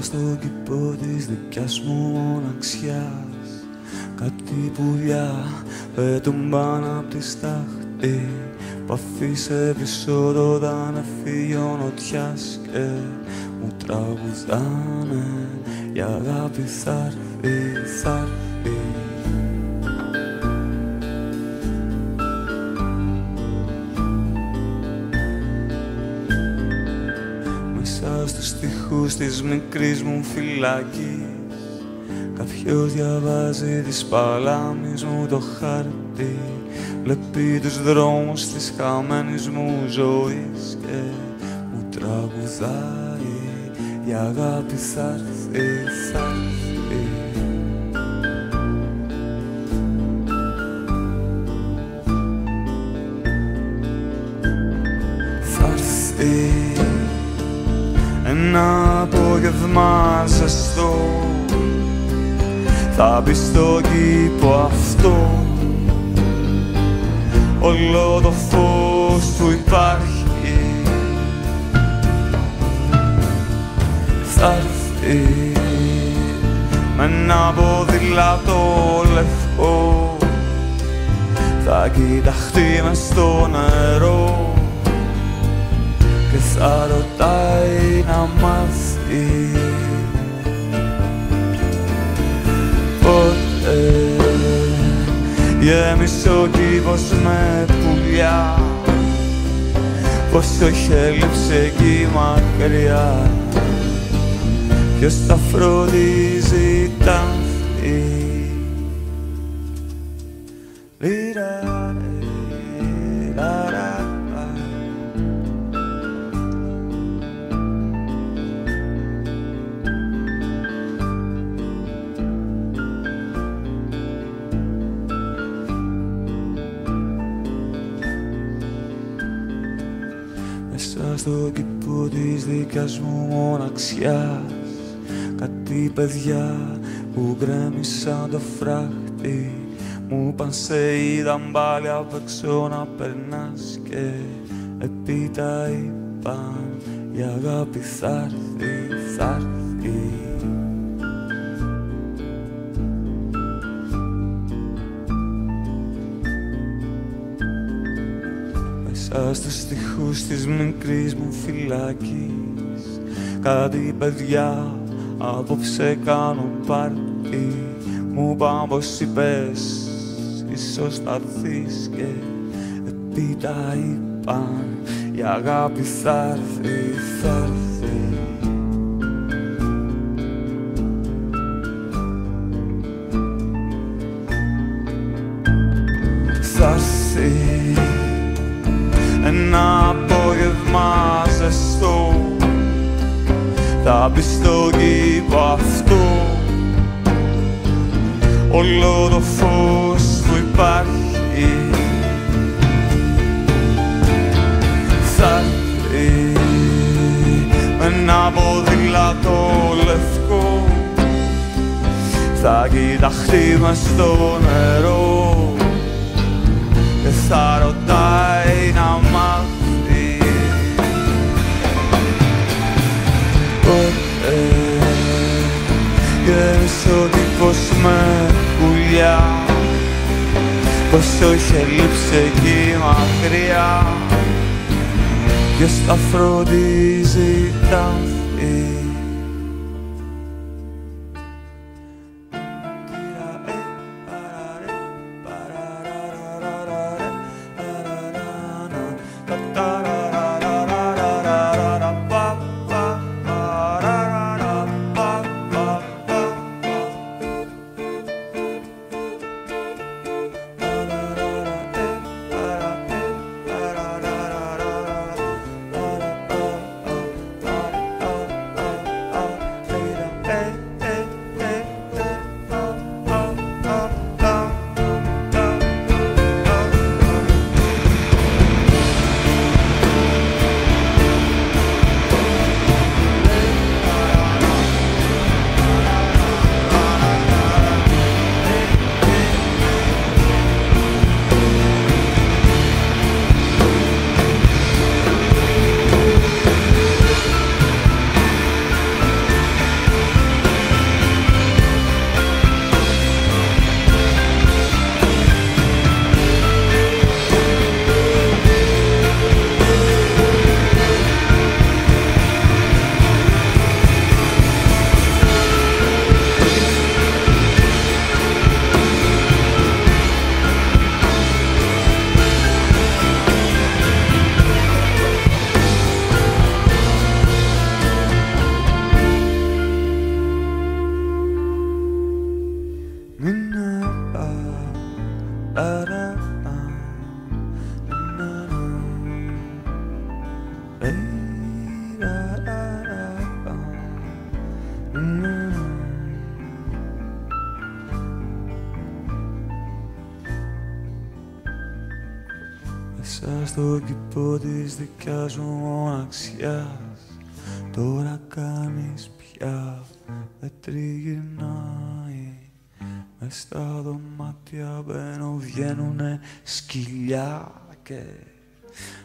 στον κήπο της δικιάς μου μοναξιάς Κάτι πουλιά πέτουν πάνω απ' τη στάχτη Που αφήσε πίσω το δανεφίγιο νοτιάς Και μου τραγουδάνε η αγάπη θα έρθει, θα έρθει στιχούς της μικρής μου φυλακής Κάποιος διαβάζει της παλάμης μου το χάρτη Βλέπει τους δρόμους της χαμένης μου ζωής Και μου τραγουδάει. Η αγάπη θα έρθει, θα έρθει απόγευμα ζεστό θα μπεις στο κήπο αυτό. Όλο το φως που υπάρχει. Θα έρθει με ένα ποδήλατο λευκό. Θα κοιταχτεί μες στο νερό και θα ρωτάει να μάθει γέμισε ο κήπος με πουλιά. Πόσο είχε λείψει εκεί μακριά. Ποιος θα φροντίζει τα αυτή Μέσα στο κήπο της δικιάς μου μοναξιάς. Κάτι παιδιά που γκρέμισαν το φράχτη Μου είπαν σε είδαν πάλι απ' έξω να περνάς Και επίτα είπαν η αγάπη θα έρθει, θα έρθει Μέσα στους στιχούς της μικρής μου φυλακής Κάτι παιδιά απόψε κάνω πάρτι. Μου είπαν πως είπες ίσως θα έρθεις Και επίτα είπαν. Η αγάπη θα έρθει, θα έρθει θα μπει στο κήπο αυτό. Όλο το φως που υπάρχει θα έρθει με ένα ποδήλατο λευκό. Θα κοιταχτεί μες στο νερό και θα ρωτάει να μάθει Πόσο είχε λείψει εκεί μακριά. Ποιος θα φροντίζει τα Μέσα στο κήπο της δικιάς μου μοναξιάς Τώρα κάνεις πια δεν τριγυρνάει Μες στα δωμάτια μπαίνω βγαίνουνε σκυλιά και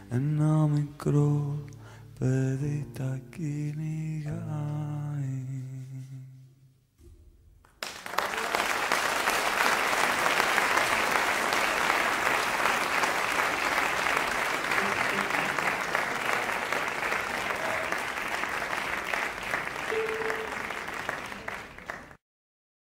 ένα μικρό παιδί τα κυνηγάει